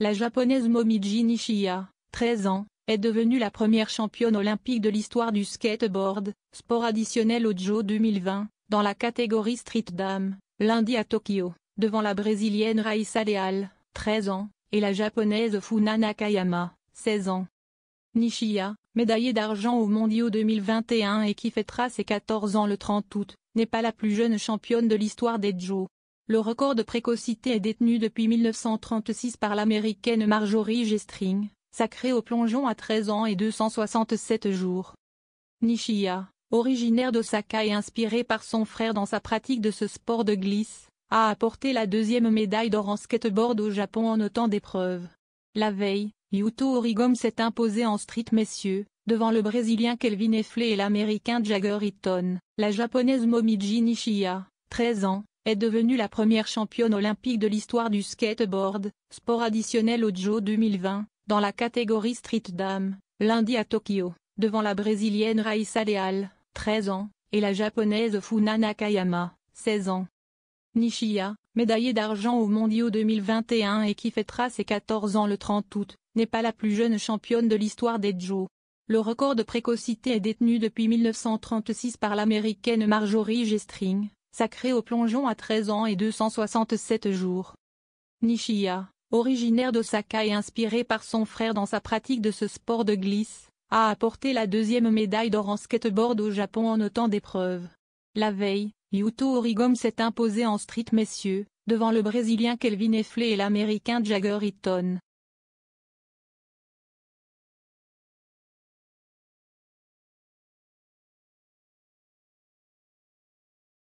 La japonaise Momiji Nishiya, 13 ans, est devenue la première championne olympique de l'histoire du skateboard, sport additionnel au JO 2020, dans la catégorie Street Dame, lundi à Tokyo, devant la brésilienne Raissa Leal, 13 ans, et la japonaise Funa Nakayama, 16 ans. Nishiya, médaillée d'argent aux mondiaux 2021 et qui fêtera ses 14 ans le 30 août, n'est pas la plus jeune championne de l'histoire des JO. Le record de précocité est détenu depuis 1936 par l'américaine Marjorie Gestring, sacrée au plongeon à 13 ans et 267 jours. Nishiya, originaire d'Osaka et inspirée par son frère dans sa pratique de ce sport de glisse, a apporté la deuxième médaille d'or en skateboard au Japon en autant d'épreuves. La veille, Yuto Origom s'est imposé en street messieurs, devant le Brésilien Kelvin Effley et l'Américain Jagger Eaton. La japonaise Momiji Nishiya, 13 ans, est devenue la première championne olympique de l'histoire du skateboard, sport additionnel au JO 2020, dans la catégorie Street Dame, lundi à Tokyo, devant la brésilienne Raissa Leal, 13 ans, et la japonaise Funa Nakayama, 16 ans. Nishiya, médaillée d'argent aux mondiaux 2021 et qui fêtera ses 14 ans le 30 août, n'est pas la plus jeune championne de l'histoire des JO. Le record de précocité est détenu depuis 1936 par l'américaine Marjorie Gestring, sacrée au plongeon à 13 ans et 267 jours. Nishiya, originaire d'Osaka et inspirée par son frère dans sa pratique de ce sport de glisse, a apporté la deuxième médaille d'or en skateboard au Japon en autant d'épreuves. La veille, Yuto Origom s'est imposé en street messieurs, devant le Brésilien Kelvin Effley et l'Américain Jagger Eaton.